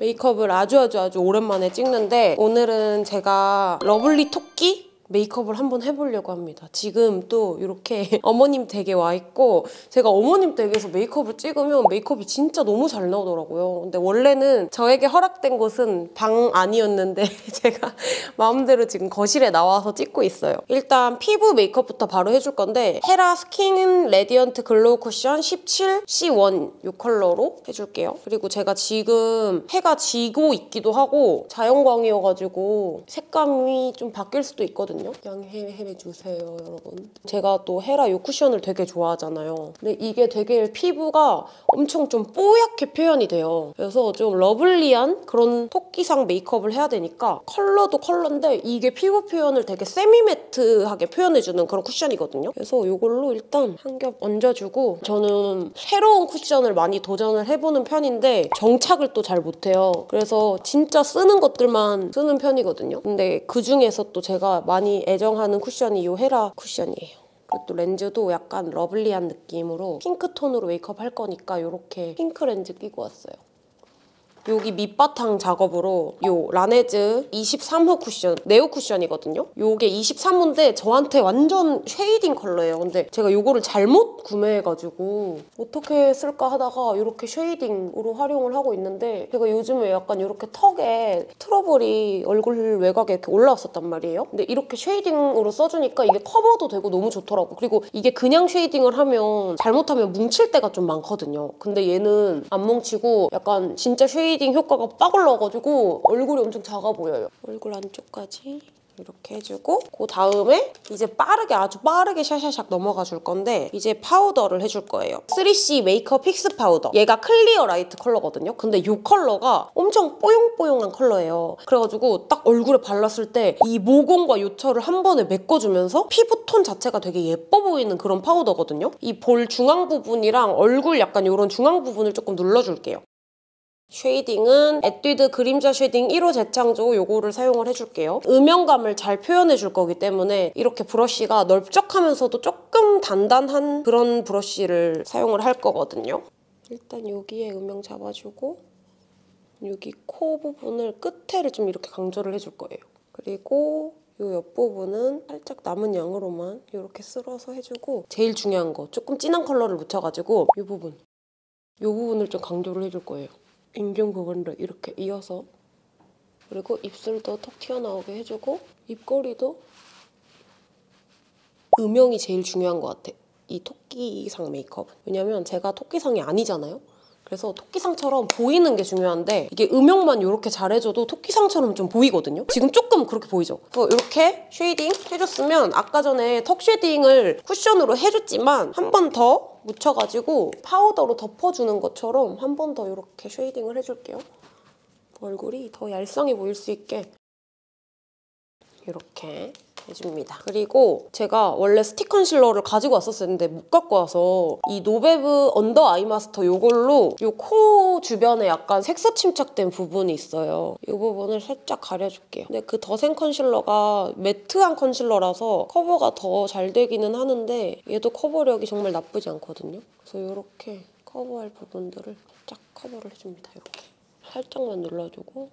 메이크업을 아주 아주 아주 오랜만에 찍는데 오늘은 제가 lovely 토끼 메이크업을 한번 해보려고 합니다. 지금 또 이렇게 어머님 댁에 와 있고 제가 어머님 댁에서 메이크업을 찍으면 메이크업이 진짜 너무 잘 나오더라고요. 근데 원래는 저에게 허락된 곳은 방 아니었는데 제가 마음대로 지금 거실에 나와서 찍고 있어요. 일단 피부 메이크업부터 바로 해줄 건데 헤라 Skin Radiant Glow 쿠션 17 C1 이 컬러로 해줄게요. 그리고 제가 지금 해가 지고 있기도 하고 자연광이어가지고 색감이 좀 바뀔 수도 있거든요. 양해해 주세요, 여러분. 제가 또 헤라 이 쿠션을 되게 좋아하잖아요. 근데 이게 되게 피부가 엄청 좀 뽀얗게 표현이 돼요. 그래서 좀 lovely한 그런 토끼상 메이크업을 해야 되니까 컬러도 컬러인데 이게 피부 표현을 되게 semi-matte하게 표현해주는 그런 쿠션이거든요. 그래서 이걸로 일단 한 겹 얹어주고 저는 새로운 쿠션을 많이 도전을 해보는 편인데 정착을 또 잘 못해요. 그래서 진짜 쓰는 것들만 쓰는 편이거든요. 근데 그 중에서 또 제가 많이 애정하는 쿠션이 이 헤라 쿠션이에요. 그리고 또 렌즈도 약간 lovely한 느낌으로 핑크 톤으로 메이크업 할 거니까 이렇게 핑크 렌즈 끼고 왔어요. 여기 밑바탕 작업으로 요 라네즈 23호 쿠션, Neo 쿠션이거든요. 요게 23호인데 저한테 완전 shading 컬러예요. 근데 제가 요거를 잘못 구매해가지고 어떻게 쓸까 하다가 이렇게 shading으로 활용을 하고 있는데 제가 요즘에 약간 이렇게 턱에 트러블이 얼굴 외곽에 이렇게 올라왔었단 말이에요. 근데 이렇게 shading으로 써주니까 이게 커버도 되고 너무 좋더라고. 그리고 이게 그냥 shading을 하면 잘못하면 뭉칠 때가 좀 많거든요. 근데 얘는 안 뭉치고 약간 진짜 shading shading 효과가 빡 올라가지고 얼굴이 엄청 작아 보여요. 얼굴 안쪽까지 이렇게 해주고 그 다음에 이제 빠르게 아주 빠르게 샤샤샥 넘어가 줄 건데 이제 파우더를 해줄 거예요. 3CE 메이크업 fixer 파우더. 얘가 clear light 컬러거든요. 근데 이 컬러가 엄청 뽀용뽀용한 컬러예요. 그래가지고 딱 얼굴에 발랐을 때 이 모공과 요철을 한 번에 메꿔주면서 피부 톤 자체가 되게 예뻐 보이는 그런 파우더거든요. 이 볼 중앙 부분이랑 얼굴 약간 이런 중앙 부분을 조금 눌러줄게요. shading은 에뛰드 그림자 shading 1호 재창조 요거를 사용을 해줄게요. 음영감을 잘 표현해줄 거기 때문에 이렇게 브러쉬가 넓적하면서도 조금 단단한 그런 브러쉬를 사용을 할 거거든요. 일단 여기에 음영 잡아주고 여기 코 부분을 끝에를 좀 이렇게 강조를 해줄 거예요. 그리고 이 옆부분은 살짝 남은 양으로만 이렇게 쓸어서 해주고 제일 중요한 거 조금 진한 컬러를 묻혀가지고 이 부분 이 부분을 좀 강조를 해줄 거예요. 인중 부분을 이렇게 이어서 그리고 입술도 턱 튀어나오게 해주고 입꼬리도 음영이 제일 중요한 것 같아. 이 토끼상 메이크업은. 왜냐면 제가 토끼상이 아니잖아요. 그래서 토끼상처럼 보이는 게 중요한데 이게 음영만 이렇게 잘해줘도 토끼상처럼 좀 보이거든요. 지금 조금 그렇게 보이죠? 그래서 이렇게 shading 해줬으면 아까 전에 턱 shading을 쿠션으로 해줬지만 한 번 더 묻혀가지고 파우더로 덮어주는 것처럼 한 번 더 이렇게 shading을 해줄게요. 얼굴이 더 얄쌍해 보일 수 있게 이렇게 해줍니다. 그리고 제가 원래 스틱 concealer를 가지고 왔었는데 못 갖고 와서 이 노베브 under eye master 이걸로 이 코 주변에 약간 색소 침착된 부분이 있어요. 이 부분을 살짝 가려줄게요. 근데 그 더샘 concealer가 matte한 concealer라서 커버가 더 잘 되기는 하는데 얘도 커버력이 정말 나쁘지 않거든요. 그래서 이렇게 커버할 부분들을 살짝 커버를 해줍니다. 이렇게 살짝만 눌러주고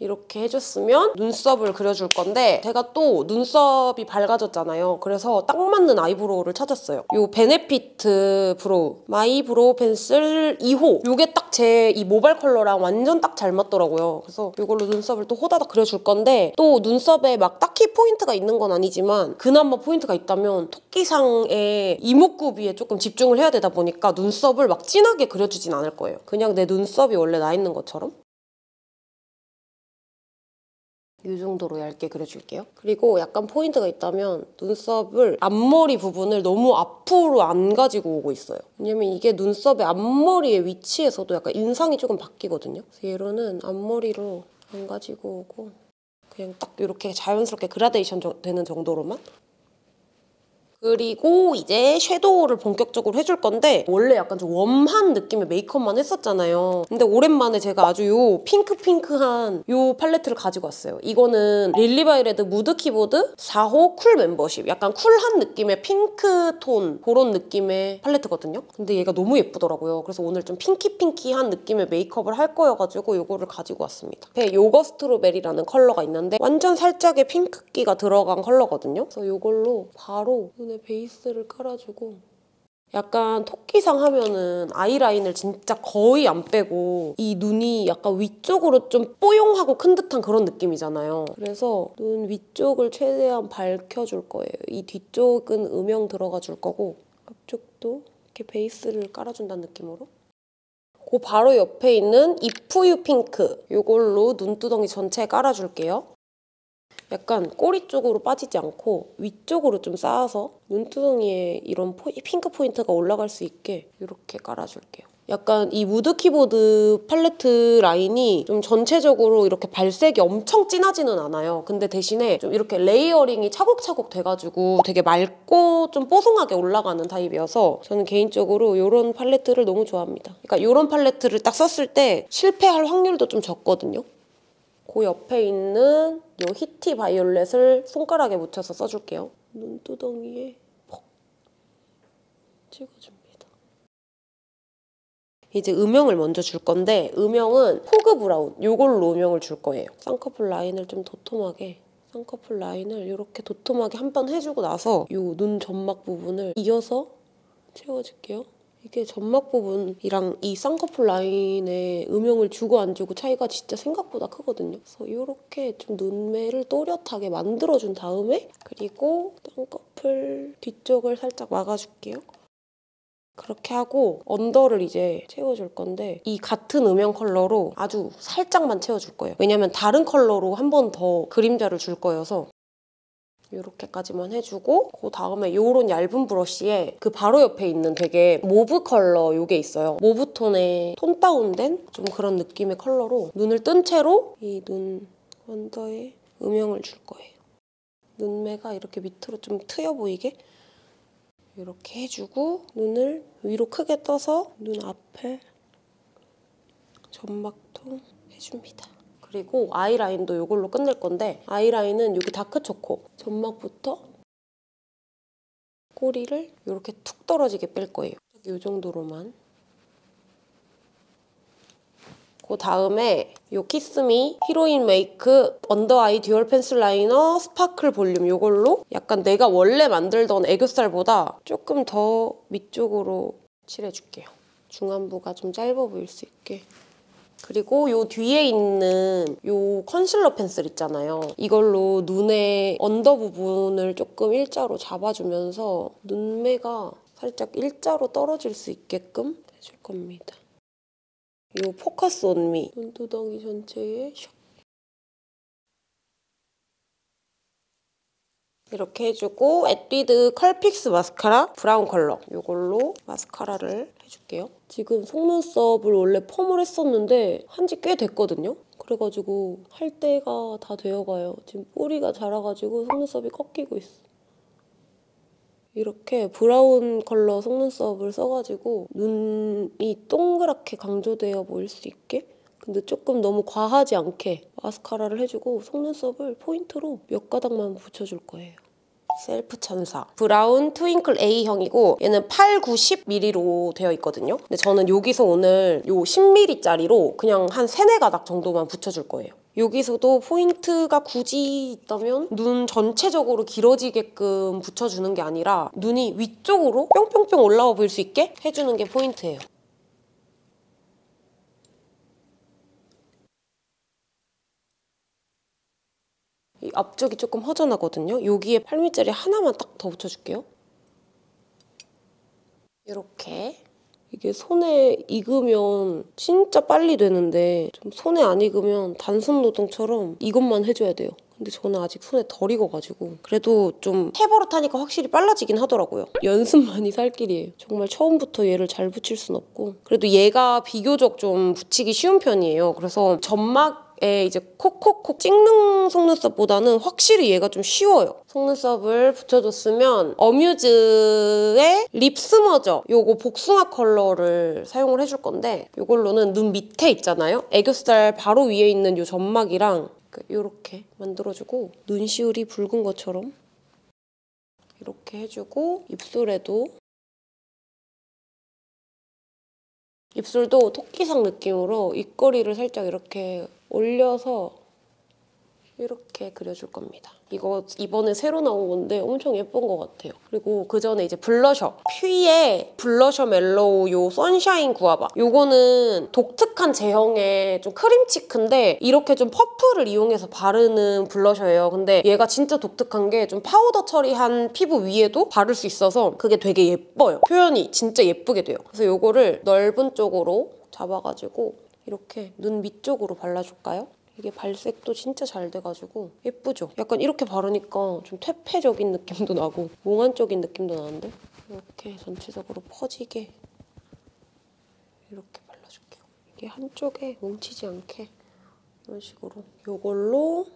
이렇게 해줬으면 눈썹을 그려줄 건데 제가 또 눈썹이 밝아졌잖아요. 그래서 딱 맞는 eyebrow를 찾았어요. 이 Benefit Brow My Brow pencil 2호 이게 딱 제 이 모발 컬러랑 완전 딱 잘 맞더라고요. 그래서 이걸로 눈썹을 또 호다닥 그려줄 건데 또 눈썹에 막 딱히 포인트가 있는 건 아니지만 그나마 포인트가 있다면 토끼상의 이목구비에 조금 집중을 해야 되다 보니까 눈썹을 막 진하게 그려주진 않을 거예요. 그냥 내 눈썹이 원래 나 있는 것처럼 이 정도로 얇게 그려줄게요. 그리고 약간 포인트가 있다면 눈썹을 앞머리 부분을 너무 앞으로 안 가지고 오고 있어요. 왜냐면 이게 눈썹의 앞머리의 위치에서도 약간 인상이 조금 바뀌거든요. 그래서 얘로는 앞머리로 안 가지고 오고 그냥 딱 이렇게 자연스럽게 그라데이션 되는 정도로만 그리고 이제 shadow를 본격적으로 해줄 건데 원래 약간 좀 warm한 느낌의 메이크업만 했었잖아요. 근데 오랜만에 제가 아주 요 핑크핑크한 요 팔레트를 가지고 왔어요. 이거는 릴리바이레드 Mood Keyboard 4호 Cool Membership. 약간 cool한 느낌의 핑크톤 그런 느낌의 팔레트거든요. 근데 얘가 너무 예쁘더라고요. 그래서 오늘 좀 pinky pinky한 느낌의 메이크업을 할 거여가지고 요거를 가지고 왔습니다. 배 요거 스트로베리라는 컬러가 있는데 완전 살짝의 핑크기가 들어간 컬러거든요. 그래서 요걸로 바로 눈에 베이스를 깔아주고 약간 토끼상 하면은 아이라인을 진짜 거의 안 빼고 이 눈이 약간 위쪽으로 좀 뽀용하고 큰 듯한 그런 느낌이잖아요. 그래서 눈 위쪽을 최대한 밝혀줄 거예요. 이 뒤쪽은 음영 들어가 줄 거고 앞쪽도 이렇게 베이스를 깔아준다는 느낌으로 그 바로 옆에 있는 If You Pink 이걸로 눈두덩이 전체에 깔아줄게요. 약간 꼬리 쪽으로 빠지지 않고 위쪽으로 좀 쌓아서 눈두덩이에 이런 포, 핑크 포인트가 올라갈 수 있게 이렇게 깔아줄게요. 약간 이 Mood Keyboard 팔레트 라인이 좀 전체적으로 이렇게 발색이 엄청 진하지는 않아요. 근데 대신에 좀 이렇게 layering이 차곡차곡 돼가지고 되게 맑고 좀 뽀송하게 올라가는 타입이어서 저는 개인적으로 이런 팔레트를 너무 좋아합니다. 그러니까 이런 팔레트를 딱 썼을 때 실패할 확률도 좀 적거든요. 그 옆에 있는 이 히티 바이올렛을 손가락에 묻혀서 써줄게요. 눈두덩이에 퍽 찍어줍니다. 이제 음영을 먼저 줄 건데 음영은 Fog Brown 이걸로 음영을 줄 거예요. 쌍꺼풀 라인을 좀 도톰하게 쌍꺼풀 라인을 이렇게 도톰하게 한 번 해주고 나서 이 눈 점막 부분을 이어서 채워줄게요. 이게 점막 부분이랑 이 쌍꺼풀 라인에 음영을 주고 안 주고 차이가 진짜 생각보다 크거든요. 그래서 이렇게 좀 눈매를 또렷하게 만들어준 다음에 그리고 쌍꺼풀 뒤쪽을 살짝 막아줄게요. 그렇게 하고 under를 이제 채워줄 건데 이 같은 음영 컬러로 아주 살짝만 채워줄 거예요. 왜냐면 다른 컬러로 한 번 더 그림자를 줄 거여서 이렇게까지만 해주고 그 다음에 이런 얇은 브러쉬에 그 바로 옆에 있는 되게 mauve 컬러 이게 있어요. mauve톤의 톤 다운된 좀 그런 느낌의 컬러로 눈을 뜬 채로 이 눈 under에 음영을 줄 거예요. 눈매가 이렇게 밑으로 좀 트여 보이게 이렇게 해주고 눈을 위로 크게 떠서 눈 앞에 점막 톡 해줍니다. 그리고 아이라인도 이걸로 끝낼 건데 아이라인은 여기 다크초코 점막부터 꼬리를 이렇게 툭 떨어지게 뺄 거예요. 이 정도로만. 그 다음에 이 키스미 히로인 메이크 언더 아이 듀얼 펜슬 라이너 스파클 볼륨 이걸로 약간 내가 원래 만들던 애교살보다 조금 더 밑쪽으로 칠해줄게요. 중안부가 좀 짧아 보일 수 있게. 그리고 요 뒤에 있는 요 컨실러 펜슬 있잖아요. 이걸로 눈의 under 부분을 조금 일자로 잡아주면서 눈매가 살짝 일자로 떨어질 수 있게끔 해줄 겁니다. 요 포커스 온미 눈두덩이 전체에 샥 이렇게 해주고 에뛰드 컬픽스 마스카라 브라운 컬러 이걸로 마스카라를 해줄게요. 지금 속눈썹을 원래 펌을 했었는데 한 지 꽤 됐거든요. 그래가지고 할 때가 다 되어가요. 지금 뿌리가 자라가지고 속눈썹이 꺾이고 있어. 이렇게 브라운 컬러 속눈썹을 써가지고 눈이 동그랗게 강조되어 보일 수 있게 근데 조금 너무 과하지 않게 마스카라를 해주고 속눈썹을 포인트로 몇 가닥만 붙여줄 거예요. 셀프 천사 브라운 트윙클 A형이고 얘는 8, 9, 10mm로 되어 있거든요. 근데 저는 여기서 오늘 요 10mm짜리로 그냥 한 3, 4가닥 정도만 붙여줄 거예요. 여기서도 포인트가 굳이 있다면 눈 전체적으로 길어지게끔 붙여주는 게 아니라 눈이 위쪽으로 뿅뿅뿅 올라와 보일 수 있게 해주는 게 포인트예요. 이 앞쪽이 조금 허전하거든요. 여기에 8mm짜리 하나만 딱 더 붙여줄게요. 이렇게 이게 손에 익으면 진짜 빨리 되는데 좀 손에 안 익으면 단순 노동처럼 이것만 해줘야 돼요. 근데 저는 아직 손에 덜 익어가지고 그래도 좀 해버릇 하니까 확실히 빨라지긴 하더라고요. 연습만이 살 길이에요. 정말 처음부터 얘를 잘 붙일 순 없고 그래도 얘가 비교적 좀 붙이기 쉬운 편이에요. 그래서 점막 에 이제 콕콕콕 찍는 속눈썹보다는 확실히 얘가 좀 쉬워요. 속눈썹을 붙여줬으면 어뮤즈의 립 스머저 요거 복숭아 컬러를 사용을 해줄 건데 이걸로는 눈 밑에 있잖아요. 애교살 바로 위에 있는 요 점막이랑 이렇게 만들어주고 눈시울이 붉은 것처럼 이렇게 해주고 입술에도 입술도 토끼상 느낌으로 입꼬리를 살짝 이렇게 올려서 이렇게 그려줄 겁니다. 이거 이번에 새로 나온 건데 엄청 예쁜 것 같아요. 그리고 그 전에 이제 블러셔. 퓨이의 블러셔 멜로우 요 선샤인 구아바. 요거는 독특한 제형의 좀 cream cheek인데 이렇게 좀 퍼프를 이용해서 바르는 블러셔예요. 근데 얘가 진짜 독특한 게 좀 파우더 처리한 피부 위에도 바를 수 있어서 그게 되게 예뻐요. 표현이 진짜 예쁘게 돼요. 그래서 요거를 넓은 쪽으로 잡아가지고 이렇게 눈 밑쪽으로 발라줄까요? 이게 발색도 진짜 잘 돼가지고 예쁘죠? 약간 이렇게 바르니까 좀 퇴폐적인 느낌도 나고 몽환적인 느낌도 나는데 이렇게 전체적으로 퍼지게 이렇게 발라줄게요. 이게 한쪽에 뭉치지 않게 이런 식으로 이걸로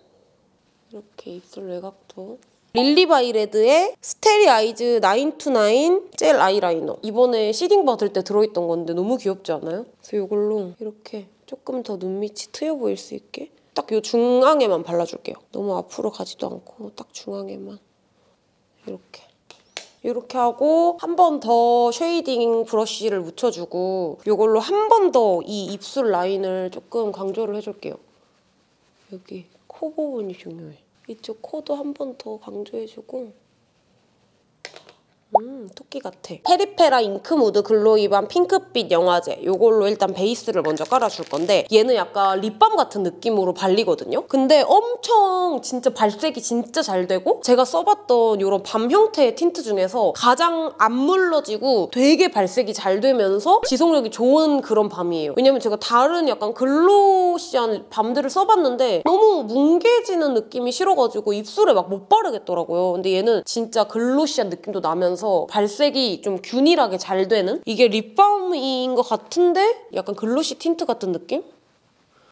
이렇게 입술 외곽도 릴리바이레드의 스타리 아이즈 9 to 9 젤 아이라이너 이번에 seeding 받을 때 들어있던 건데 너무 귀엽지 않아요? 그래서 이걸로 이렇게 조금 더 눈밑이 트여 보일 수 있게 딱 이 중앙에만 발라줄게요. 너무 앞으로 가지도 않고 딱 중앙에만 이렇게 이렇게 하고 한 번 더 쉐이딩 브러쉬를 묻혀주고 이걸로 한 번 더 이 입술 라인을 조금 강조를 해줄게요. 여기 코 부분이 중요해. 이쪽 코도 한 번 더 강조해주고 음, 토끼 같아. 페리페라 잉크무드 글로이밤 핑크빛 영화제. 이걸로 일단 베이스를 먼저 깔아줄 건데 얘는 약간 립밤 같은 느낌으로 발리거든요. 근데 엄청 진짜 발색이 진짜 잘 되고 제가 써봤던 이런 밤 형태의 틴트 중에서 가장 안 물러지고 되게 발색이 잘 되면서 지속력이 좋은 그런 밤이에요. 왜냐면 제가 다른 약간 glossy한 밤들을 써봤는데 너무 뭉개지는 느낌이 싫어가지고 입술에 막 못 바르겠더라고요. 근데 얘는 진짜 glossy한 느낌도 나면서 나면서 발색이 좀 균일하게 잘 되는 이게 립밤인 것 같은데 약간 glossy 틴트 같은 느낌?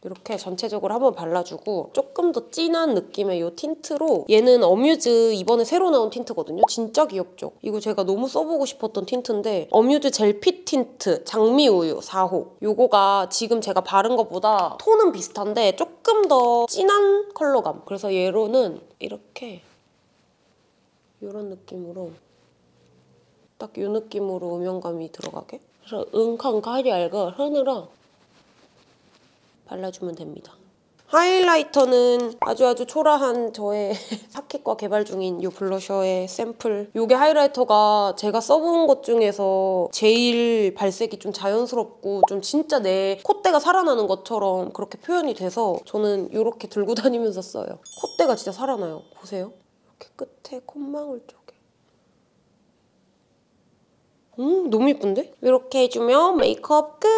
이렇게 전체적으로 한번 발라주고 조금 더 진한 느낌의 이 틴트로 얘는 어뮤즈 이번에 새로 나온 틴트거든요. 진짜 귀엽죠? 이거 제가 너무 써보고 싶었던 틴트인데 어뮤즈 젤핏 틴트 장미우유 4호 이거가 지금 제가 바른 것보다 톤은 비슷한데 조금 더 진한 컬러감 그래서 얘로는 이렇게 이런 느낌으로 딱 이 느낌으로 음영감이 들어가게 그래서 은캉 가리 알고 흐느러 발라주면 됩니다. 하이라이터는 아주 아주 초라한 저의 사킷과 개발 중인 이 블러셔의 샘플. 이게 하이라이터가 제가 써본 것 중에서 제일 발색이 좀 자연스럽고 좀 진짜 내 콧대가 살아나는 것처럼 그렇게 표현이 돼서 저는 이렇게 들고 다니면서 써요. 콧대가 진짜 살아나요. 보세요. 이렇게 끝에 콧망울 쪽. 음, 너무 예쁜데? 이렇게 해주면 메이크업 끝!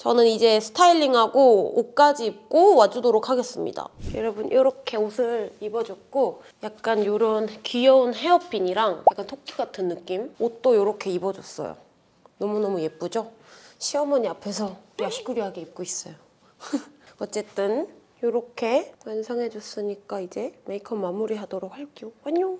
저는 이제 스타일링하고 옷까지 입고 와주도록 하겠습니다. 여러분 이렇게 옷을 입어줬고 약간 이런 귀여운 헤어핀이랑 약간 토끼 같은 느낌? 옷도 이렇게 입어줬어요. 너무너무 예쁘죠? 시어머니 앞에서 야시구리하게 입고 있어요. 어쨌든 이렇게 완성해줬으니까 이제 메이크업 마무리하도록 할게요. 안녕!